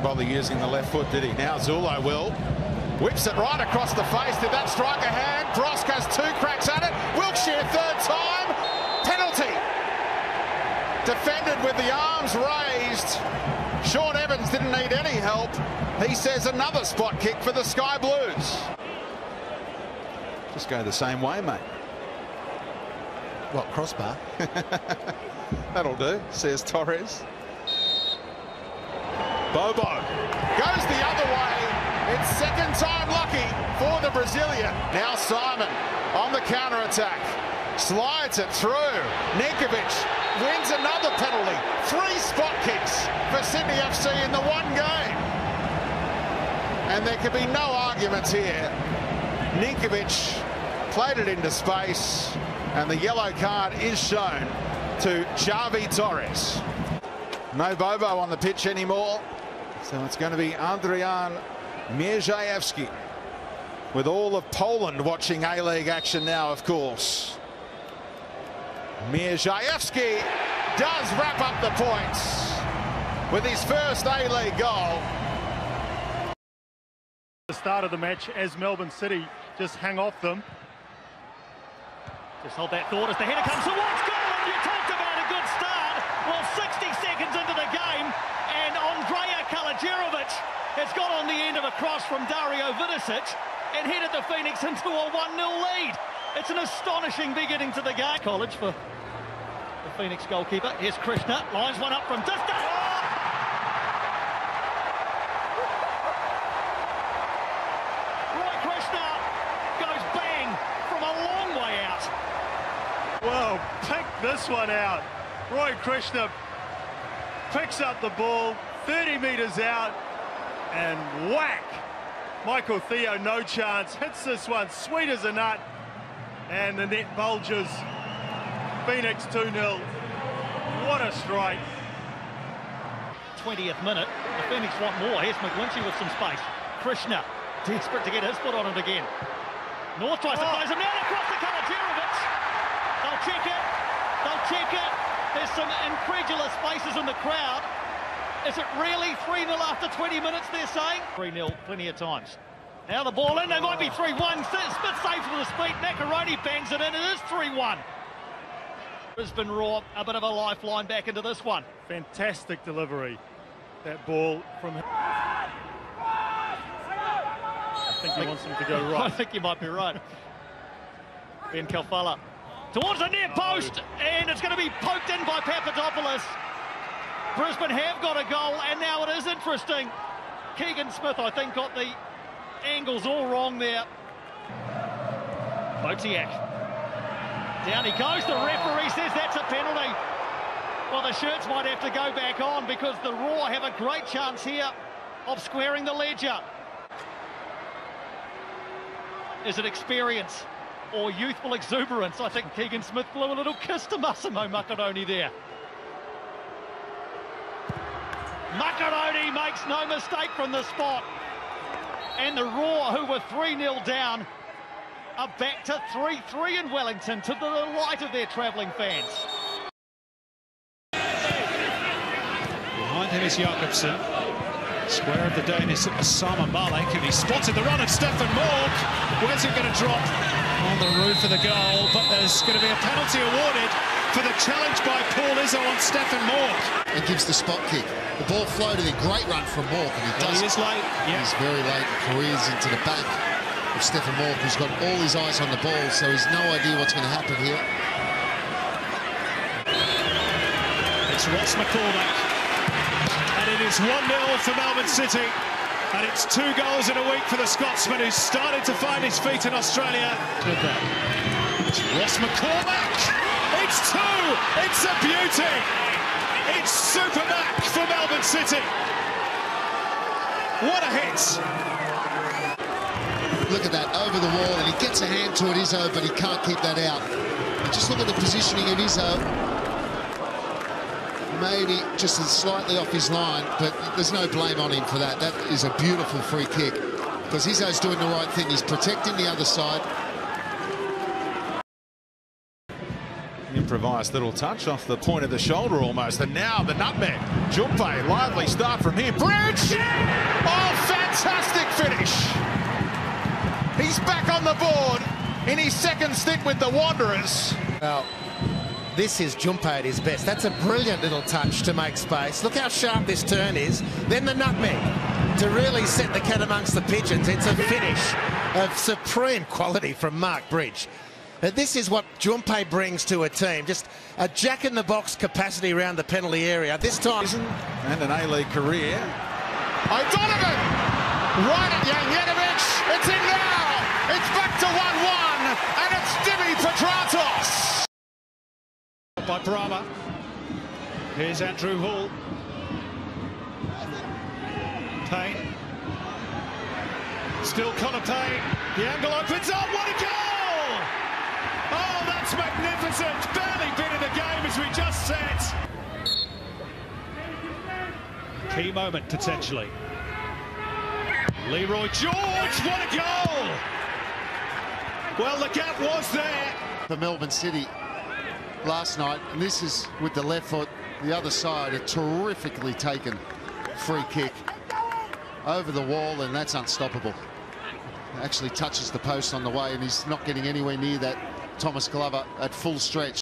didn't bother using the left foot, did he? Now Zullo will. Whips it right across the face. Did that strike a hand? Brosque has two cracks at it. Wilkshire third time. Penalty. Defended with the arms raised. Shaun Evans didn't need any help. He says another spot kick for the Sky Blues. Just go the same way, mate. What, crossbar? That'll do, says Torres. Bobo goes the other way. It's second time lucky for the Brazilian. Now Simon on the counter attack. Slides it through. Ninkovic wins another penalty. Three spot kicks for Sydney FC in the one game. And there could be no arguments here. Ninkovic played it into space and the yellow card is shown to Javi Torres. No Bobo on the pitch anymore. So it's going to be Adrian Mierzejewski with all of Poland watching A-League action now, of course. Mierzejewski does wrap up the points with his first A-League goal. The start of the match as Melbourne City just hang off them. Just hold that thought as the header comes towards goal and you talked about a good start. Well, 60 seconds into the game and Andrija Kaluderovic has got on the end of a cross from Dario Vidosic and headed the Phoenix into a 1-0 lead. It's an astonishing beginning to the game. College for the Phoenix goalkeeper. Here's Krishna, lines one up from distance. Oh! Roy Krishna goes bang from a long way out. Well, pick this one out. Roy Krishna picks up the ball 30 metres out and whack. Michael Theo, no chance, hits this one, sweet as a nut, and the net bulges. Phoenix 2-0. What a strike. 20th minute. The Phoenix want more. Here's McGlinchey with some space. Krishna, desperate to get his foot on it again. North tries to Oh. close him down across the Kaluderovic. Incredulous faces in the crowd. Is it really 3-0 after 20 minutes, they're saying? 3-0 plenty of times. Now the ball in, they might be 3-1. Smith saves with his feet. Maccarone bangs it in. It is 3-1. Brisbane Roar, a bit of a lifeline back into this one. Fantastic delivery. That ball from him. I think he wants him to go right. I think you might be right. Ben Kalfala towards the near post, and it's going to be poked in by Papadopoulos. Brisbane have got a goal, and now it is interesting. Keegan Smith, I think, got the angles all wrong there. Bautheac. Down he goes. The referee says that's a penalty. Well, the shirts might have to go back on because the Roar have a great chance here of squaring the ledger. Is it experience or youthful exuberance? I think Keegan Smith blew a little kiss to Massimo Maccarone there. Macaroni makes no mistake from the spot. And the Roar, who were 3-0 down, are back to 3-3 in Wellington to the delight of their travelling fans. Behind him is Jakobsen. Square of the Danish Osama Malik, and he spotted the run of Stefan Mauk. Where's it going to drop? On the roof of the goal, but there's going to be a penalty awarded for the challenge by Paul Izzo on Stefan Mauk. and gives the spot kick. The ball floated in. Great run from Mauk, and he does. he is late. Yeah. He's very late. Careers into the back of Stephen Mauk, who's got all his eyes on the ball, so he's no idea what's going to happen here. It's Ross McCormack. And it is 1-0 for Melbourne City. And it's two goals in a week for the Scotsman who's started to find his feet in Australia. It's Ross McCormack. It's two. It's a beauty. It's Supermac for Melbourne City. What a hit. Look at that, over the wall, and he gets a hand to it, Izzo, but he can't keep that out. And just look at the positioning of Izzo. Maybe just slightly off his line, but there's no blame on him for that. That is a beautiful free kick because Izzo's doing the right thing. He's protecting the other side. improvised little touch off the point of the shoulder almost. And now the nutmeg. Jumpe, lively start from here. Bridge! Oh, fantastic finish. He's back on the board in his second stint with the Wanderers. Well, this is Jumpe at his best. That's a brilliant little touch to make space. Look how sharp this turn is. Then the nutmeg to really set the cat amongst the pigeons. It's a finish of supreme quality from Mark Bridge. Uh, this is what Jumpe brings to a team. Just a jack-in-the-box capacity around the penalty area. This time... And an A-League career. O'Donovan! Right at Janjetovic. It's in now. It's back to 1-1. By Brahma. Here's Andrew Hall. Payne. Still Connor Payne. The angle opens up. What a goal! Oh, that's magnificent. Barely been in the game as we just said. Key moment potentially. Leroy George, what a goal! Well, the gap was there. For Melbourne City last night, and this is with the left foot, the other side, a terrifically taken free kick over the wall, and that's unstoppable. Actually touches the post on the way, and he's not getting anywhere near that Thomas Glover at full stretch.